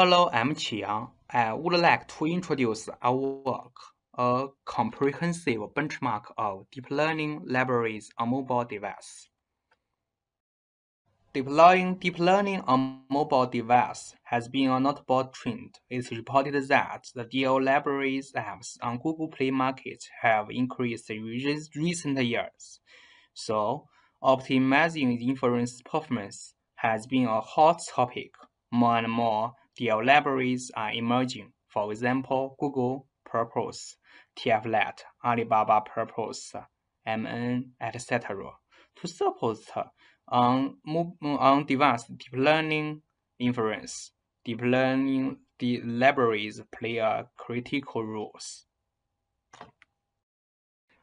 Hello, I'm Qiyang. I would like to introduce our work, a comprehensive benchmark of deep learning libraries on mobile device. Deploying deep learning on mobile device has been a notable trend. It's reported that the DL libraries apps on Google Play Market have increased in recent years. So, optimizing inference performance has been a hot topic. More and more DL libraries are emerging. For example, Google Purpose, TFLite, Alibaba Purpose, MNN, etc. to support on, on device deep learning inference. Deep learning the libraries play a critical role.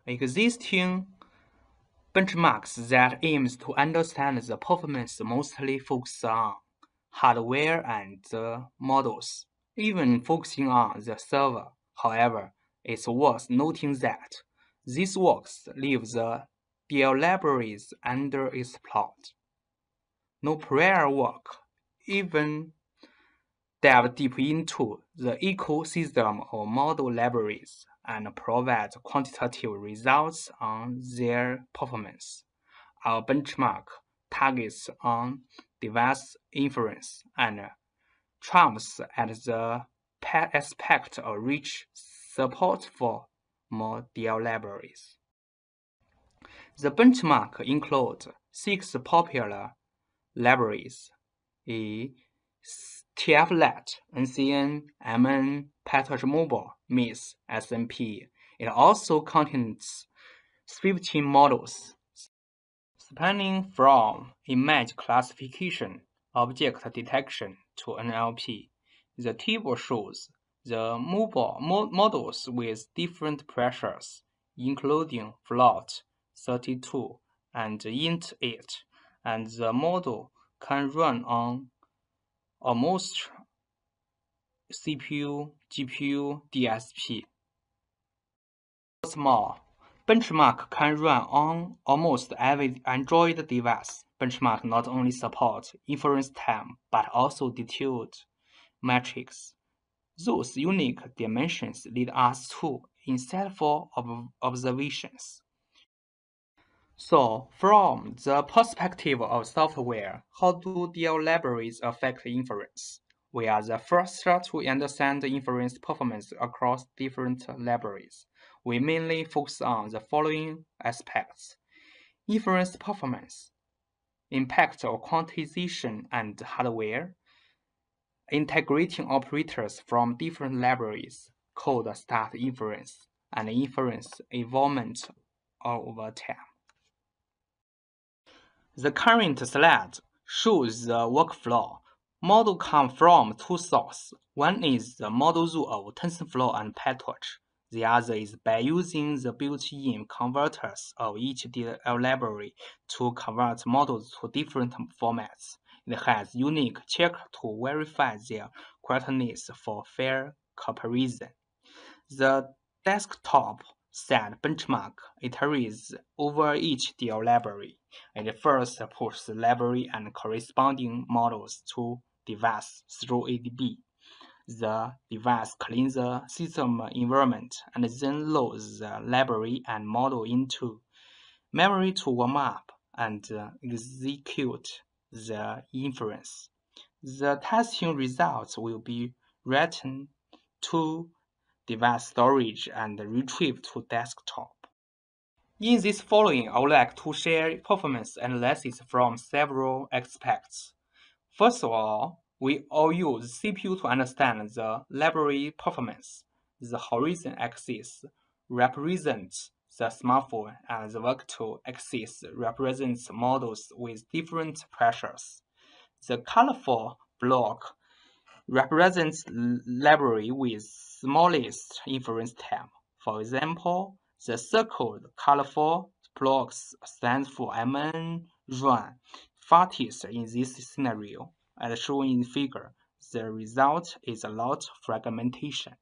Existing benchmarks that aims to understand the performance mostly focus on hardware and the models, even focusing on the server. However, it's worth noting that these works leave the DL libraries underexplored. No prior work even dive deep into the ecosystem of model libraries and provide quantitative results on their performance. Our benchmark targets on device inference and trumps at the aspect of rich support for more DL libraries. The benchmark includes six popular libraries: E, TFLite, NCNN, MNN, PyTorch Mobile, MIS, SMP. It also contains 15 models spanning from image classification, object detection to NLP. The table shows the mobile mo models with different pressures, including float, 32 and int8, and the model can run on almost CPU, GPU, DSP. More, Benchmark can run on almost every Android device. Benchmark not only supports inference time but also detailed metrics. Those unique dimensions lead us to insightful observations. So, from the perspective of software, how do DL libraries affect inference? We are the first to understand the inference performance across different libraries. We mainly focus on the following aspects. Inference performance, impact of quantization and hardware, integrating operators from different libraries, cold start inference, and inference involvement over time. The current slide shows the workflow. Model come from two sources. One is the model zoo of TensorFlow and PyTorch. The other is by using the built-in converters of each DL uh, library to convert models to different formats. It has unique checker to verify their correctness for fair comparison. The desktop set benchmark iterates over each DL library. It first the library and corresponding models to device through ADB. The device cleans the system environment and then loads the library and model into memory to warm up and uh, execute the inference. The testing results will be written to device storage and retrieved to desktop. In this following, I would like to share performance analysis from several aspects. First of all, we all use CPU to understand the library performance. The horizon axis represents the smartphone and the vertical axis represents models with different pressures. The colorful block represents library with smallest inference time. For example, the circled colorful blocks stand for MNN run fastest in this scenario, as shown in the figure. The result is a lot fragmentation.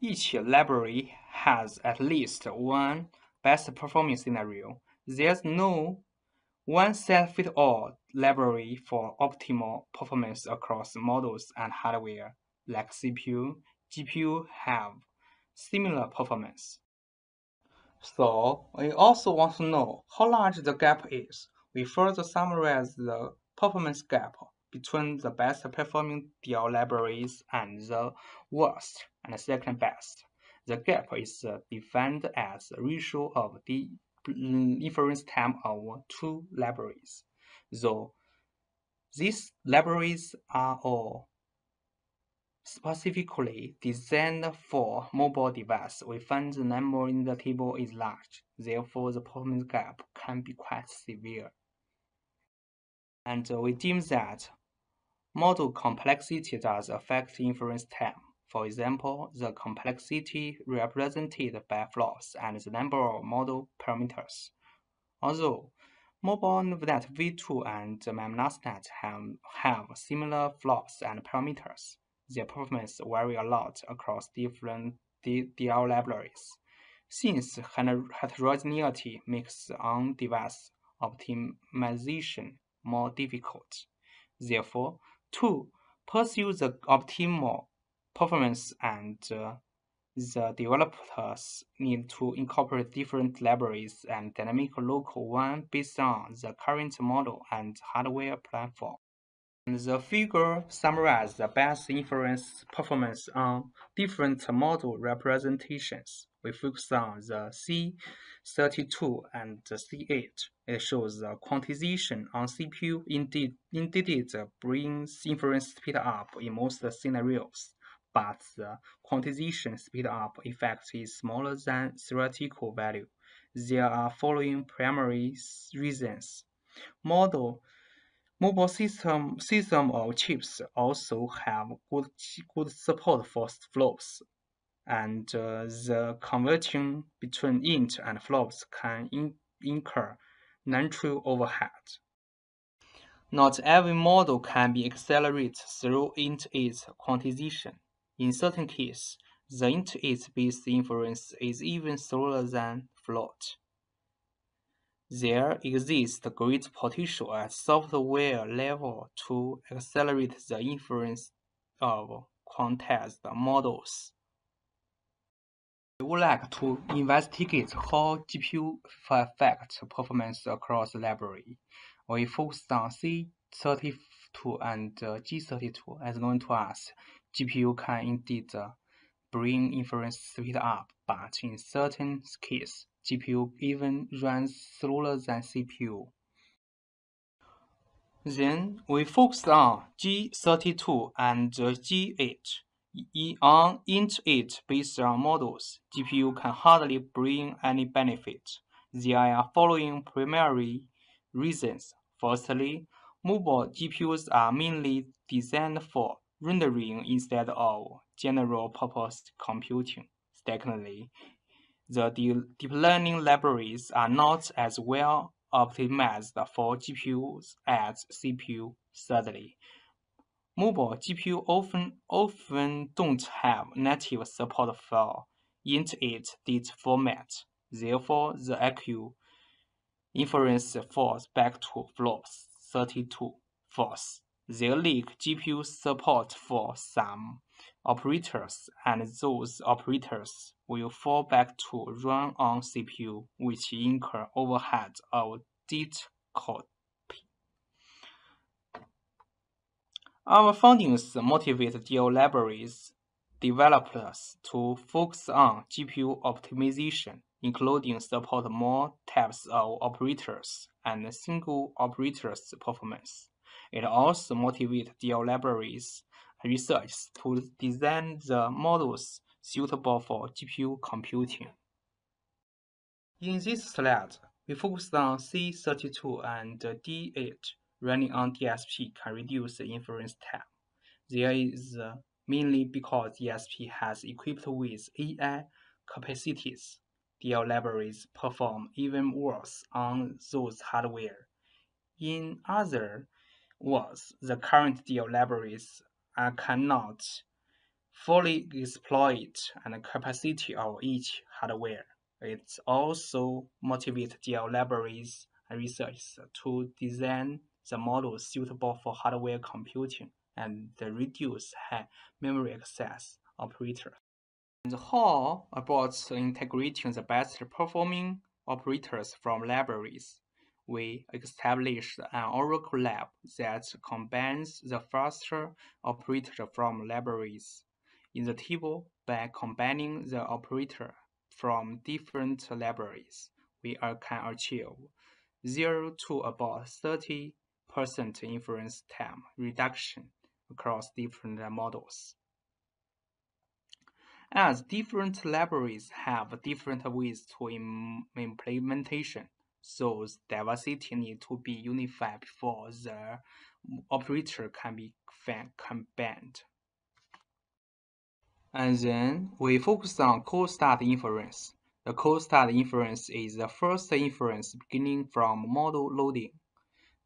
Each library has at least one best performing scenario. There's no one set fit all library for optimal performance across models and hardware, like CPU, GPU have similar performance. So, we also want to know how large the gap is. We further summarize the performance gap between the best performing DL libraries and the worst and second best. The gap is defined as ratio of the inference time of two libraries. Though these libraries are all specifically designed for mobile device, we find the number in the table is large. Therefore, the performance gap can be quite severe. And we deem that model complexity does affect inference time. For example, the complexity represented by flops and the number of model parameters. Although Mobile NovNet v2 and MnasNet have, have similar flops and parameters, their performance vary a lot across different DL libraries, since heterogeneity makes on-device optimization more difficult. Therefore, to pursue the optimal performance and uh, the developers need to incorporate different libraries and dynamic local one based on the current model and hardware platform. The figure summarizes the best inference performance on different model representations. We focus on the C32 and C8. It shows the quantization on CPU indeed, indeed brings inference speed up in most scenarios, but the quantization speed up effect is smaller than theoretical value. There are following primary reasons. Model Mobile system, system of chips also have good, good support for flops, and uh, the converting between int and flops can in, incur non-trivial overhead. Not every model can be accelerated through int8 quantization. In certain cases, the int8 based inference is even slower than float. There exists great potential at software level to accelerate the inference of quantized models. We would like to investigate how GPU affects performance across the library. We focused on C32 and uh, G32 as known to us. GPU can indeed uh, bring inference speed up, but in certain cases, GPU even runs slower than CPU. Then we focused on G32 and uh, G8. On int8 based on models, GPU can hardly bring any benefit. There are following primary reasons. Firstly, mobile GPUs are mainly designed for rendering instead of general purpose computing. Secondly, the deep learning libraries are not as well optimized for GPUs as CPU. Thirdly, mobile GPU often often don't have native support for int8 date format. Therefore, the IQ inference falls back to flops 32 false. They lack GPU support for some operators, and those operators will fall back to run on CPU, which incur overhead of data Our findings motivate DL libraries developers to focus on GPU optimization, including support more types of operators and single operators performance. It also motivates DL libraries research to design the models suitable for GPU computing. In this slide, we focus on C32 and D8 running on DSP can reduce the inference time. There is uh, mainly because DSP has equipped with AI capacities. DL libraries perform even worse on those hardware. In other words, the current DL libraries cannot fully exploit the capacity of each hardware. It also motivates DL libraries research to design the models suitable for hardware computing and the reduce high memory access operators. And how about integrating the best performing operators from libraries? We established an Oracle lab that combines the faster operator from libraries in the table by combining the operator from different libraries. We are can achieve 0 to about 30% inference time reduction across different models. As different libraries have different ways to Im implementation, so diversity needs to be unified before the operator can be combined. And then we focus on cold start inference. The cold start inference is the first inference beginning from model loading.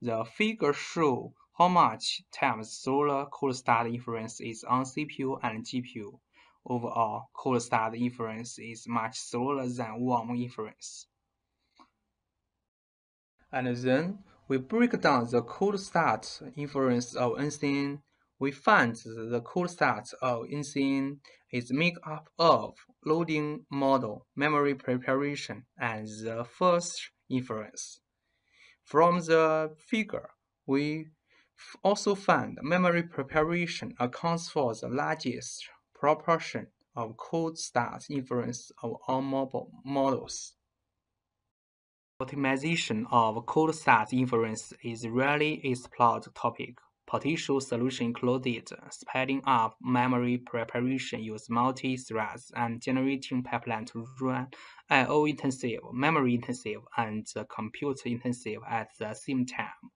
The figure shows how much time slower cold start inference is on CPU and GPU. Overall, cold start inference is much slower than warm inference. And then we break down the cold start inference of NCNN. We find the cold start of NCNN is made up of loading model, memory preparation, and the first inference. From the figure, we also find memory preparation accounts for the largest proportion of cold start inference of all mobile models. Optimization of cold start inference is rarely explored topic. Potential solutions included speeding up memory preparation, use multi-threads, and generating pipeline to run I/O-intensive, memory-intensive, and compute-intensive at the same time.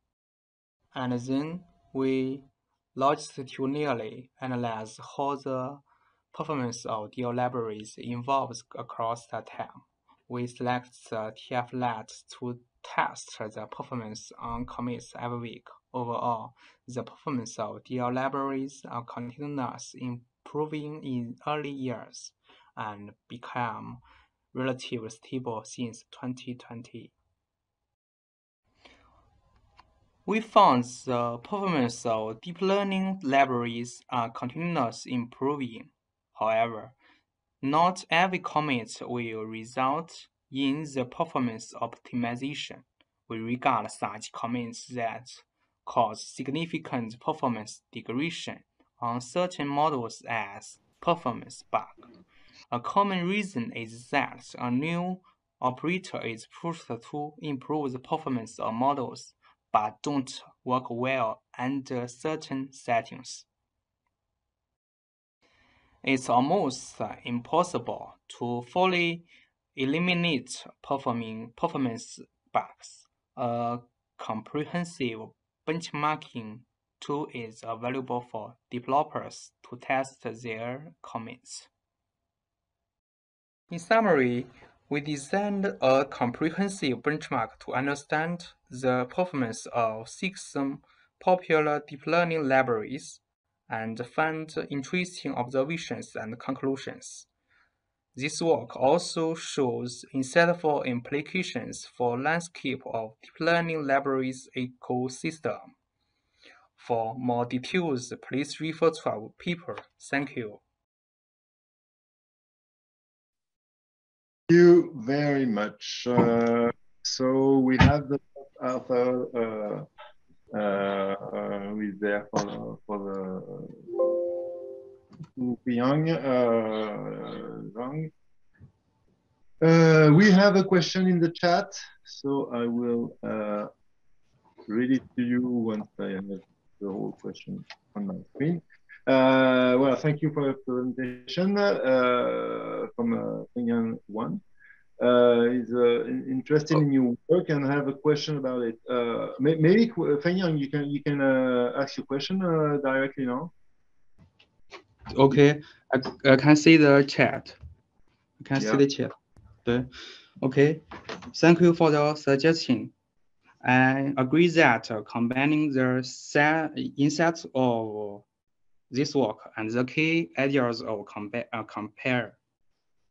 And then we longitudinally analyze how the performance of DL libraries evolves across the time. We select the TF-Lite to test the performance on commits every week. Overall, the performance of DL libraries are continuously improving in early years and become relatively stable since 2020. We found the performance of deep learning libraries are continuously improving. However, not every commit will result in the performance optimization. We regard such commits that cause significant performance degradation on certain models as performance bug. A common reason is that a new operator is pushed to improve the performance of models but don't work well under certain settings. It's almost impossible to fully eliminate performing performance bugs. A comprehensive benchmarking tool is available for developers to test their commits. In summary, we designed a comprehensive benchmark to understand the performance of six um, popular deep learning libraries and found interesting observations and conclusions. This work also shows insightful implications for landscape of deep learning libraries ecosystem. For more details, please refer to our paper. Thank you. You very much. Uh, so we have the author uh, uh, who is there for the, for the Young. Uh, we have a question in the chat, so I will uh, read it to you once I have the whole question on my screen. Uh, well, thank you for your presentation uh, from uh, Fengyan One. Uh, is uh, interested in your work and have a question about it. Uh, maybe Fengyan, you can you can uh, ask your question uh, directly now. Okay, I, I can see the chat. I can yeah. see the chat. Okay, thank you for the suggestion. I agree that combining the set insights of this work and the key ideas of compare, uh, compare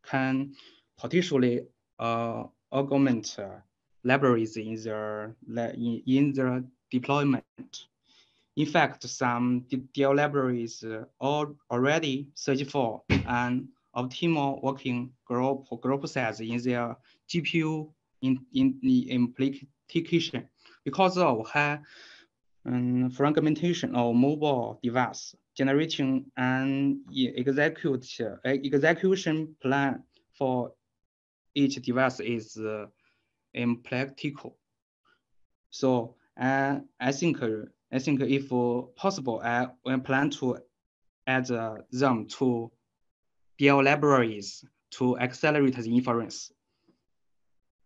can potentially uh, augment uh, libraries in the in, in the deployment. In fact, some DL libraries are already search for an optimal working group group size in their GPU in, in the implication because of high um, fragmentation of mobile device, generating an execute, execution plan for each device is uh, impractical. So uh, I think I think if possible, I plan to add uh, them to DL libraries to accelerate the inference.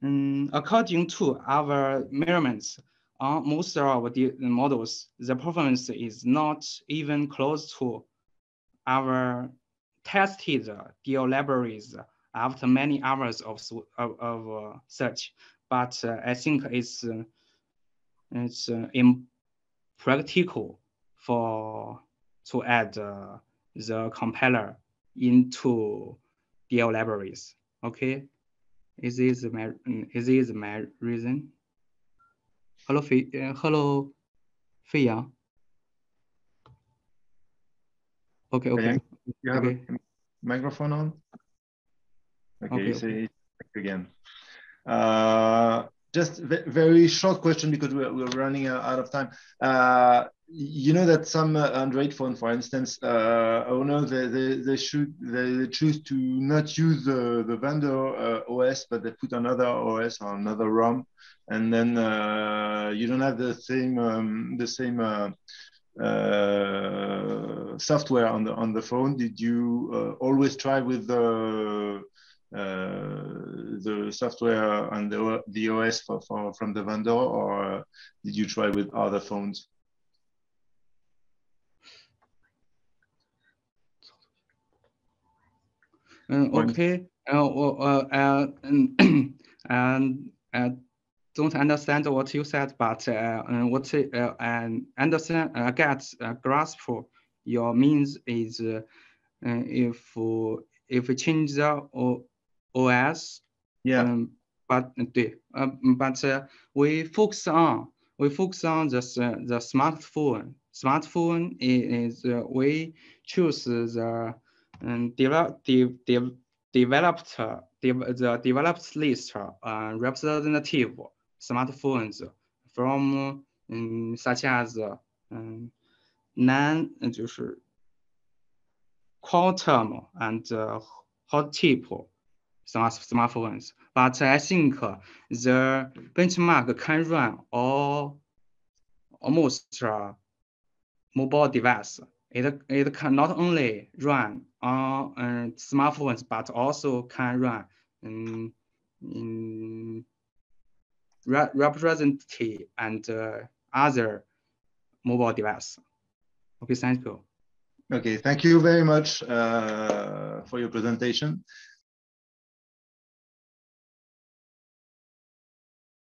Um, according to our measurements, on most of the models, the performance is not even close to our tested DL libraries after many hours of, of, of uh, search. But uh, I think it's, uh, it's uh, impractical for to add uh, the compiler into DL libraries. Okay, is this my is this my reason? Hello, Fei. Uh, hello, Fei Yang. Okay, okay. You have okay. a microphone on. Okay, okay, okay. again. Uh, just very short question because we're, we're running out of time. Uh, you know that some uh, Android phone, for instance, uh, owner they, they, they should they, choose to not use the, the vendor uh, OS, but they put another OS or another ROM, and then uh, you don't have the same um, the same uh, uh, software on the on the phone. Did you always try with the the software and the, the OS for, for, from the vendor, or did you try with other phones? Okay. Uh, uh, and I don't understand what you said, but uh, what uh, and understand uh, get uh, grasp for your means is uh, if if we change the OS. Yeah. Um, but um, but we focus on we focus on the the smartphone. Smartphone is, is we choose the um, develop, de de developed de the developed list uh, representative smartphones from um, such as um, non 就是 quantum and uh, hot smart smartphones. But I think the benchmark can run all almost uh, mobile device it, it can not only run on uh, smartphones, but also can run um, in re representative and uh, other mobile device. Okay, thank you. Okay, thank you very much uh, for your presentation.